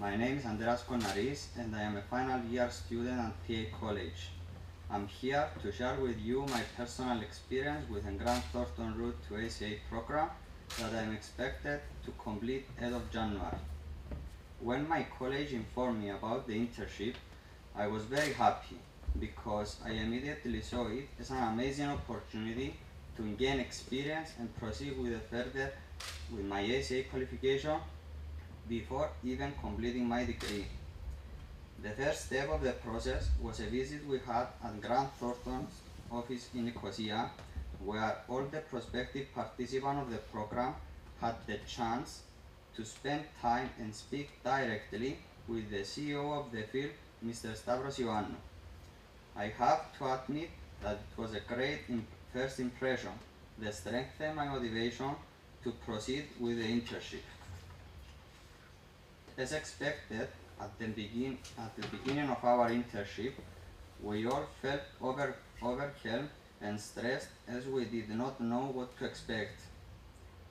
My name is Andreas Konnaris and I am a final year student at PA College. I'm here to share with you my personal experience with the Grant Thornton Route to ACA program that I am expected to complete end of January. When my college informed me about the internship, I was very happy because I immediately saw it as an amazing opportunity to gain experience and proceed with the further with my ACA qualification before even completing my degree. The first step of the process was a visit we had at Grant Thornton's office in Nicosia, where all the prospective participants of the program had the chance to spend time and speak directly with the CEO of the field, Mr. Stavros Ioannou. I have to admit that it was a great im- first impression that strengthened my motivation to proceed with the internship. As expected, at the, begin, at the beginning of our internship, we all felt over, overwhelmed and stressed as we did not know what to expect.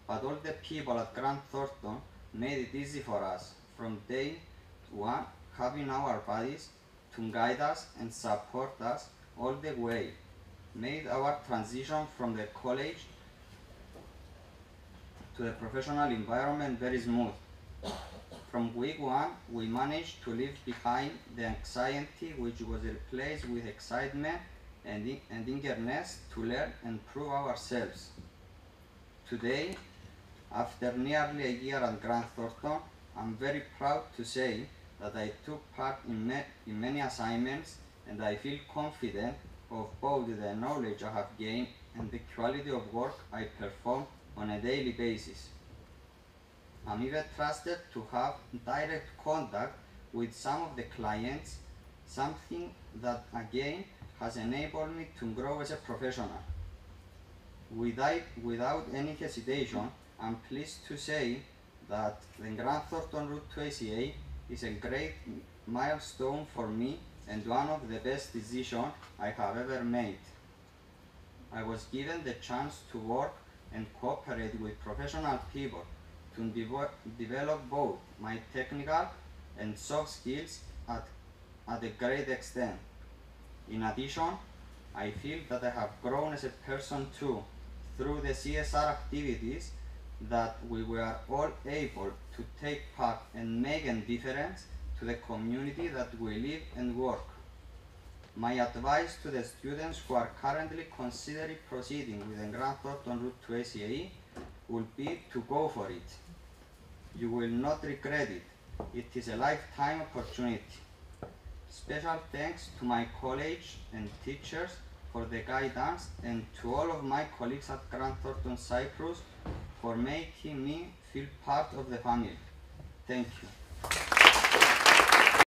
But all the people at Grant Thornton made it easy for us from day one, having our buddies to guide us and support us all the way, made our transition from the college to the professional environment very smooth. From week one, we managed to leave behind the anxiety which was replaced with excitement and, and eagerness to learn and prove ourselves. Today, after nearly a year at Grant Thornton, I'm very proud to say that I took part in, ma- in many assignments and I feel confident of both the knowledge I have gained and the quality of work I perform on a daily basis. I'm even trusted to have direct contact with some of the clients, something that again has enabled me to grow as a professional. Without, without any hesitation, I'm pleased to say that the Grant Thornton Route to ACA is a great milestone for me and one of the best decisions I have ever made. I was given the chance to work and cooperate with professional people to devo- develop both my technical and soft skills at, at a great extent. In addition, I feel that I have grown as a person too through the CSR activities that we were all able to take part and make a difference to the community that we live and work. My advice to the students who are currently considering proceeding with the Grant Thornton route to ACAE would be to go for it. You will not regret it. It is a lifetime opportunity. Special thanks to my college and teachers for the guidance and to all of my colleagues at Grant Thornton Cyprus for making me feel part of the family. Thank you.